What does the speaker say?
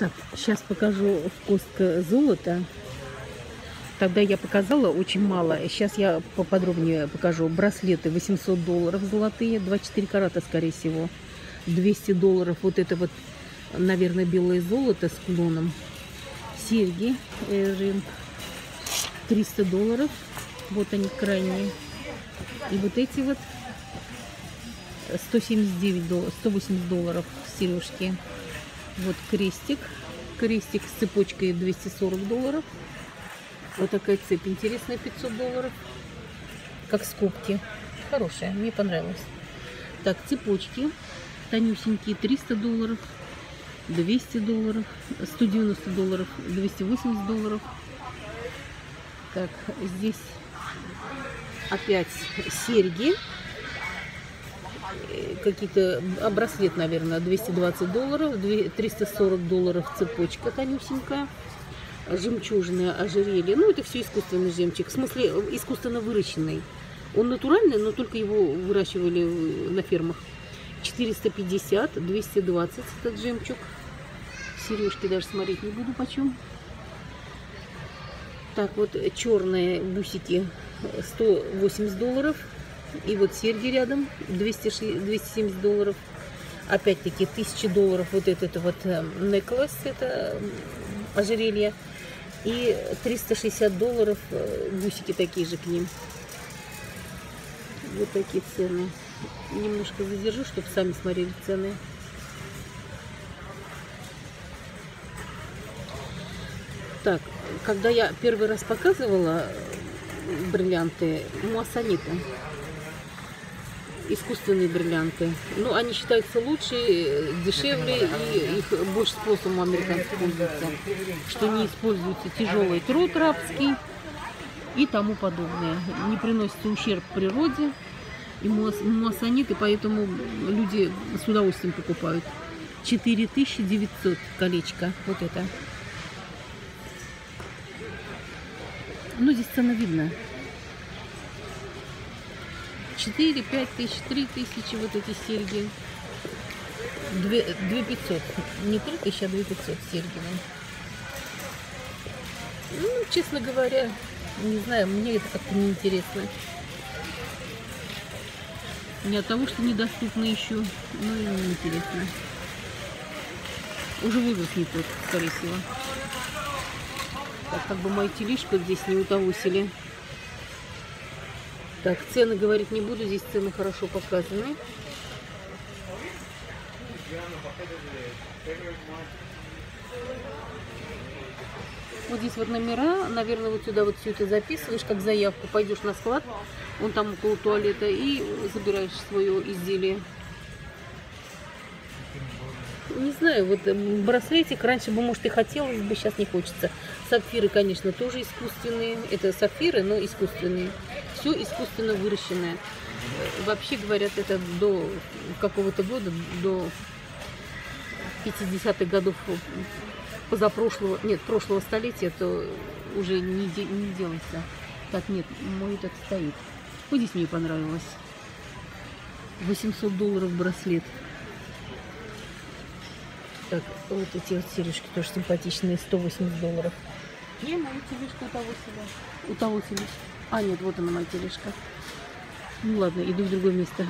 Так, сейчас покажу в Костка золото. Тогда я показала очень мало. Сейчас я поподробнее покажу. Браслеты 800 долларов золотые, 24 карата, скорее всего. 200 долларов. Вот это вот, наверное, белое золото с кулоном. Серьги Эйринг 300 долларов. Вот они крайние. И вот эти вот 179 долларов, 180 долларов сережки. Вот крестик. Крестик с цепочкой 240 долларов. Вот такая цепь интересная, 500 долларов. Как скобки. Хорошая, мне понравилась. Так, цепочки. Тонюсенькие, 300 долларов. 200 долларов. 190 долларов. 280 долларов. Так, здесь опять серьги какие-то, а браслет, наверное, 220 долларов, 340 долларов цепочка тонюсенькая, жемчужное ожерелье. Ну, это все искусственный жемчуг, в смысле искусственно выращенный. Он натуральный, но только его выращивали на фермах. 450, 220 этот жемчуг. Сережки даже смотреть не буду почем. Так, вот черные бусики 180 долларов. И вот серьги рядом 200, 270 долларов. Опять-таки 1000 долларов вот этот вот necklace, это ожерелье. И 360 долларов э, бусики такие же к ним. Вот такие цены. Немножко задержу, чтобы сами смотрели цены. Так, когда я первый раз показывала бриллианты, муассаниты, искусственные бриллианты. Ну, они считаются лучше, дешевле, и их больше спросом у американцев пользуются. Что не используется тяжелый труд рабский и тому подобное. Не приносится ущерб природе и муассанит, и поэтому люди с удовольствием покупают. 4900 колечко, вот это. Ну, здесь цена видно. 4, 5 тысяч, 3 тысячи вот эти серьги. 2, 2 500. Не 3 тысячи, а 2 500 серьги. Ну, честно говоря, не знаю, мне это как-то неинтересно. Не от того, что недоступно еще, но и неинтересно. Уже возраст не тот, скорее всего. Так, как бы мою тележку здесь не утовусили. Так, цены говорить не буду, здесь цены хорошо показаны. Вот здесь вот номера, наверное, вот сюда вот все это записываешь, как заявку, пойдешь на склад, он там около туалета, и забираешь свое изделие. Не знаю, вот браслетик раньше бы, может, и хотелось бы, сейчас не хочется. Сапфиры, конечно, тоже искусственные. Это сапфиры, но искусственные все искусственно выращенное. Вообще говорят, это до какого-то года, до 50-х годов позапрошлого, нет, прошлого столетия, то уже не, де, не делается. Так, нет, мой этот стоит. Вот здесь мне понравилось. 800 долларов браслет. Так, вот эти вот сережки тоже симпатичные, 180 долларов. Где моя тележка у того себя? У того тележка. А, нет, вот она моя тележка. Ну ладно, иду в другое место.